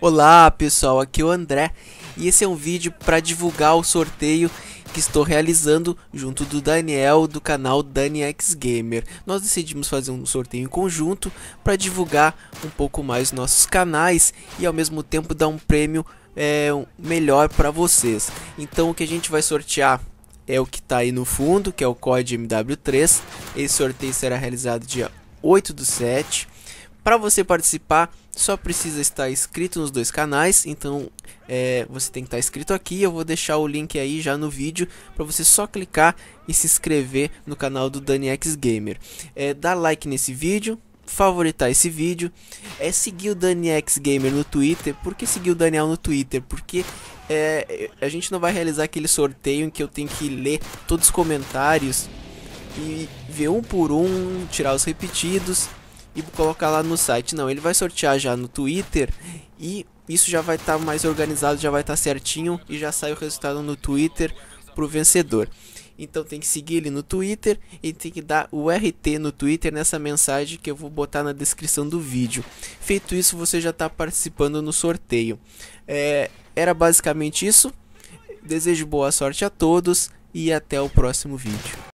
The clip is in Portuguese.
Olá pessoal, aqui é o André e esse é um vídeo para divulgar o sorteio que estou realizando junto do Daniel do canal DaniX Gamer. Nós decidimos fazer um sorteio em conjunto para divulgar um pouco mais nossos canais e ao mesmo tempo dar um prêmio é, melhor para vocês. Então o que a gente vai sortear é o que está aí no fundo, que é o COD MW3. Esse sorteio será realizado dia 8 do 7. Para você participar, só precisa estar inscrito nos dois canais, então é, você tem que estar inscrito aqui. Eu vou deixar o link aí já no vídeo para você só clicar e se inscrever no canal do DaniX Gamer. É, dá like nesse vídeo, favoritar esse vídeo, é seguir o DaniX Gamer no Twitter. Por que seguir o Daniel no Twitter? Porque é, a gente não vai realizar aquele sorteio em que eu tenho que ler todos os comentários e ver um por um, tirar os repetidos e colocar lá no site. Não, ele vai sortear já no Twitter e isso já vai estar tá mais organizado, já vai estar tá certinho e já sai o resultado no Twitter pro vencedor. Então tem que seguir ele no Twitter e tem que dar o RT no Twitter nessa mensagem que eu vou botar na descrição do vídeo. Feito isso, você já está participando no sorteio. É, era basicamente isso. Desejo boa sorte a todos e até o próximo vídeo.